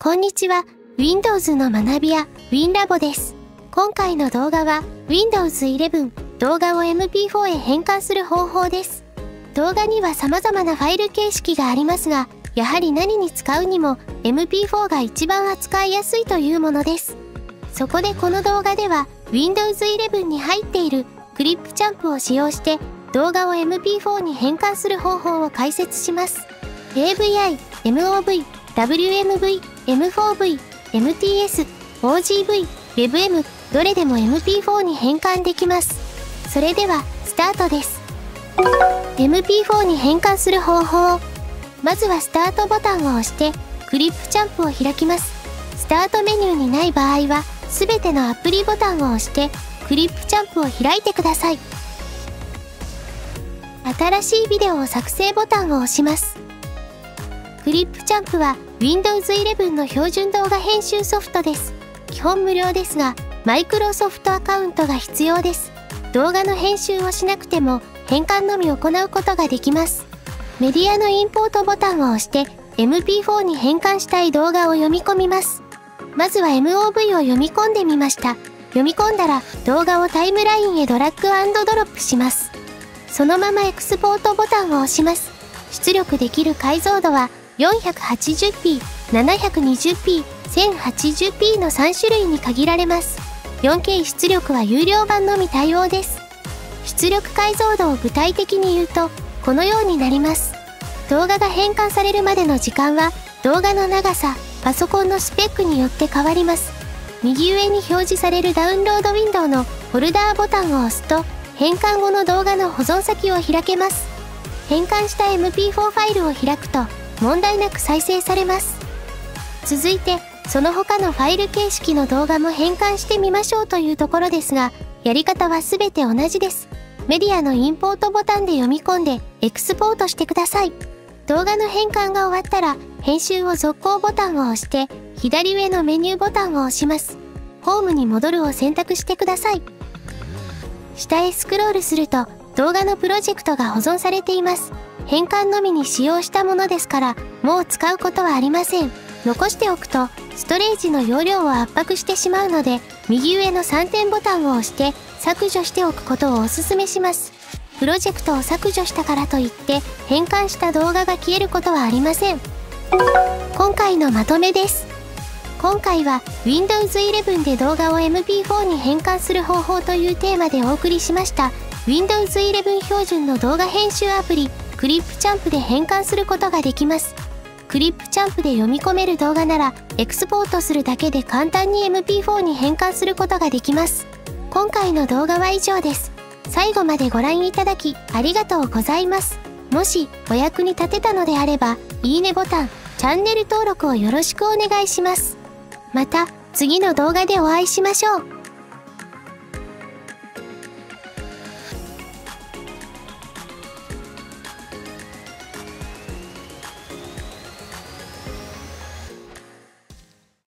こんにちは。Windows の学び屋 WinLabo です。今回の動画は Windows 11動画を MP4 へ変換する方法です。動画には様々なファイル形式がありますが、やはり何に使うにも MP4 が一番扱いやすいというものです。そこでこの動画では Windows 11に入っているクリップチャンプを使用して動画を MP4 に変換する方法を解説します。AVI、MOV、WMV、M4V、MTS、OGV、WebM どれでも MP4 に変換できます。それではスタートです。MP4 に変換する方法まずはスタートボタンを押してクリップチャンプを開きます。スタートメニューにない場合はすべてのアプリボタンを押してクリップチャンプを開いてください。新しいビデオを作成ボタンを押します。クリップチャンプは Windows 11の標準動画編集ソフトです。基本無料ですが、マイクロソフトアカウントが必要です。動画の編集をしなくても変換のみ行うことができます。メディアのインポートボタンを押して MP4 に変換したい動画を読み込みます。まずは MOV を読み込んでみました。読み込んだら動画をタイムラインへドラッグドロップします。そのままエクスポートボタンを押します。出力できる解像度は 480p、720p、1080p の3種類に限られます。4K 出力は有料版のみ対応です。出力解像度を具体的に言うと、このようになります。動画が変換されるまでの時間は、動画の長さ、パソコンのスペックによって変わります。右上に表示されるダウンロードウィンドウのフォルダーボタンを押すと、変換後の動画の保存先を開けます。変換した MP4 ファイルを開くと、問題なく再生されます。続いて、その他のファイル形式の動画も変換してみましょうというところですが、やり方はすべて同じです。メディアのインポートボタンで読み込んでエクスポートしてください。動画の変換が終わったら、編集を続行ボタンを押して、左上のメニューボタンを押します。ホームに戻るを選択してください。下へスクロールすると、動画のプロジェクトが保存されています。変換のみに使用したものですから、もう使うことはありません。残しておくと、ストレージの容量を圧迫してしまうので、右上の3点ボタンを押して、削除しておくことをお勧めします。プロジェクトを削除したからといって、変換した動画が消えることはありません。今回のまとめです。今回は Windows 11で動画を MP4 に変換する方法というテーマでお送りしました。Windows 11標準の動画編集アプリ、クリップチャンプで変換することができます。クリップチャンプで読み込める動画なら、エクスポートするだけで簡単に MP4 に変換することができます。今回の動画は以上です。最後までご覧いただきありがとうございます。もしお役に立てたのであれば、いいねボタン、チャンネル登録をよろしくお願いします。また次の動画でお会いしましょう。